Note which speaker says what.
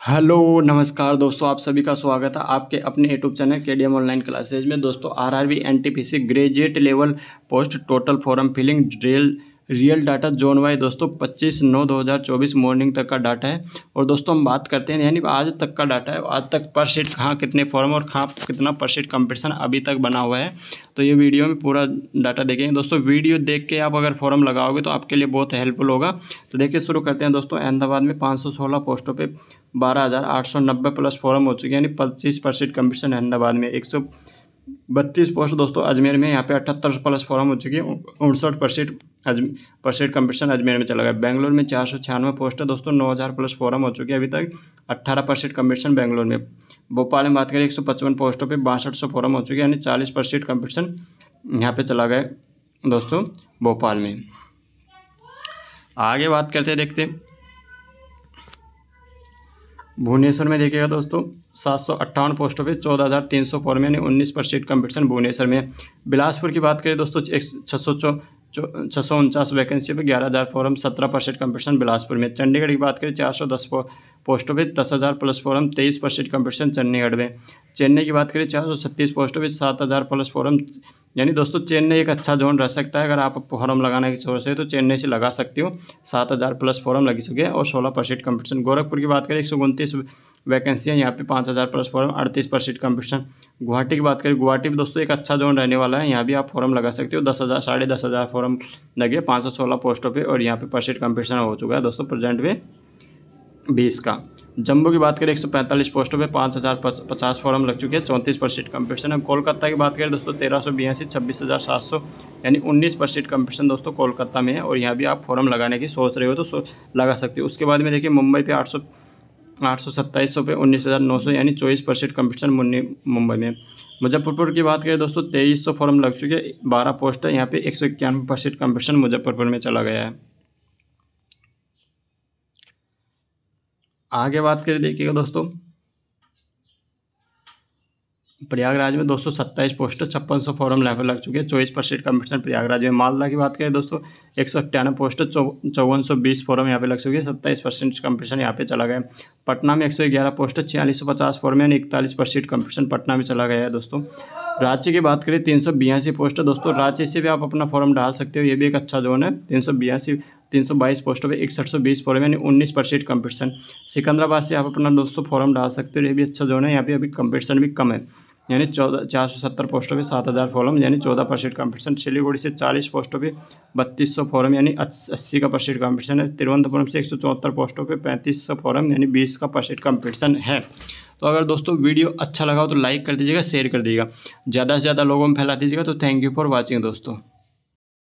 Speaker 1: Hello, नमस्कार दोस्तों, आप सभी का स्वागत है आपके अपने यूट्यूब चैनल के डी एम ऑनलाइन क्लासेज में। दोस्तों, RRB R B N T P C graduate level post total form filling drill real data zone wise दोस्तों 25 नौ 2024 मॉर्निंग तक का डाटा है। और दोस्तों, हम बात करते हैं, यानी आज तक का डाटा है। आज तक पर सीट कहाँ कितने फॉर्म और कहाँ कितना पर सीट कंपटीशन अभी तक बना हुआ है। तो ये वीडियो में पूरा डाटा देखेंगे। दोस्तों, वीडियो देख के आप अगर फॉर्म लगाओगे तो आपके लिए बहुत हेल्पफुल होगा। तो देखिए, शुरू करते हैं दोस्तों। अहमदाबाद में पाँच सौ सोलह पोस्टों पर बारह प्लस फॉर्म हो चुके हैं। यानी पच्चीस परसेंट कंपटीशन अहमदाबाद में। एक सौ बत्तीस पोस्ट दोस्तों अजमेर में, यहाँ पे अठहत्तर प्लस फॉर्म हो चुकी है। उनसठ परसेंट अज परसेंट कंपटीशन अजमेर में चला गया। बेंगलोर में चार सौ छियानवे पोस्ट है दोस्तों, नौ हज़ार प्लस फॉर्म हो चुके हैं अभी तक। अट्ठारह परसेंट कंपटीशन बेंगलोर में। भोपाल में बात करें, एक सौ पचपन पोस्टों पर बासठ सौ फॉर्म हो चुके हैं, यानी चालीस परसेंट कंपटीशन यहाँ पर चला गया दोस्तों, भोपाल में। आगे बात करते देखते भुवनेश्वर में देखिएगा दोस्तों, सात सौ अट्ठावन पोस्टों पे चौदह हज़ार तीन सौ फॉर्म यानी उन्नीस परसेंट कंपटीशन भुवनेश्वर में। बिलासपुर की बात करें दोस्तों, एक छः सौ छः सौ उनचास वैकेंसी पे ग्यारह हज़ार फॉर्म, सत्रह परसेंट कंपटीशन बिलासपुर में। चंडीगढ़ की बात करें, चार सौ दस पोस्टों पे दस हज़ार प्लस फॉर्म, तेईस परसेंट कंपटीशन चंडीगढ़ में। चेन्नई की बात करें, चार सौ छत्तीस पोस्टों पे सात हज़ार प्लस फॉर्म यानी दोस्तों, चेन्नई एक अच्छा जोन रह सकता है। अगर आप फॉर्म लगाने की सोच रहे तो चेन्नई से लगा सकते हो। सात हज़ार प्लस फॉर्म लगी सके और सोलह परसेंट कंपटीशन। गोरखपुर की बात करें, एक सौ उनतीस वैकेंसियाँ, यहाँ पे पाँच हज़ार प्लस फॉर्म, अड़तीस परसेंट कंपटीशन। गुवाहाटी की बात करें, गुवाहाटी में दोस्तों एक अच्छा जोन रहने वाला है। यहाँ भी आप फॉर्म लगा सकते हो। दस हज़ार, साढ़े दस हज़ार फॉर्म लगे, पाँच सौ सोलह पोस्टों पर और यहाँ पे परसेंट कंपटीशन हो चुका है दोस्तों, प्रेजेंट में। बीस का। जम्बू की बात करें, एक सौ पैंतालीस पोस्टों पे पाँच हज़ार पचास फॉर्म लग चुके हैं, चौंतीस परसेंट कंपटीशन। है कोलकाता की बात करें, दोस्तों, तेरह सौ बयासी, छब्बीस हज़ार सात सौ, यानी उन्नीस परसेंट कंपटीशन दोस्तों कोलकाता में है, और यहाँ भी आप फॉर्म लगाने की सोच रहे हो तो लगा सकते हो। उसके बाद में देखिए, मुंबई पे आठ सौ आठ सौ सत्ताईस सौ पे उन्नीस हज़ार नौ सौ, यानी चौबीस परसेंट कंपटीशन मुंबई में। मुजफ्फरपुर की बात करें, दोस्तों, तेईस सौ फॉर्म लग चुके हैं, बारह पोस्ट है, यहाँ पे एक सौ इक्यानवे परसेंट कंपटीशन मुजफ्फरपुर में चला गया है। आगे बात करें देखिएगा दोस्तों। प्रयागराज में दो सौ सत्ताईस पोस्टर, छप्पन सौ फॉर्म लेवल लग चुके हैं। चौबीस परसेंट कम्पटिशन प्रयागराज में। मालदा की बात करें दोस्तों, एक सौ अट्ठानवे पोस्ट चौवन सौ बीस फॉर्म यहाँ पे लग चुके हैं। सत्ताईस परसेंट कम्पटिशन यहाँ पे चला गया पटना में एक सौ ग्यारह पोस्टर, छियालीस सौ पचास फॉर्म यानी इकतालीस परसेंट कम्पटिशन पटना में चला गया है दोस्तों। रांची की बात करें, तीन सौ बयासी पोस्ट दोस्तों रांची से भी आप अपना फॉर्म डाल सकते हो, ये भी एक अच्छा जोन है। तीन सौ बयासी तीन सौ बाईस पोस्टों पर इकसठ सौ बीस फॉरम यानी उन्नीस परसेंट कम्पटिशन सिकंदराबाद से आप अपना दोस्तों फॉर्म डाल सकते हो, ये भी अच्छा जोन है, यहाँ पे अभी कम्पटिशन भी कम है। यानी चौदह, चार सौ सत्तर पोस्टों पे सात हज़ार फॉर्म यानी चौदह परसेंट कम्पटिशन सिलीगुड़ी से चालीस पोस्टों पे बत्तीस सौ फॉर्म यानी अस्सी का परसेंट कम्पटिशन है। तिरुवनंतपुरम से एक सौ चौहत्तर पोस्टों पे पैंतीस सौ फॉर्म यानी बीस का परसेंट कम्पटिशन है। तो अगर दोस्तों वीडियो अच्छा लगा हो तो लाइक कर दीजिएगा शेयर कर दीजिएगा। ज़्यादा से ज़्यादा लोगों में फैला दीजिएगा तो थैंक यू फॉर वॉचिंग दोस्तों।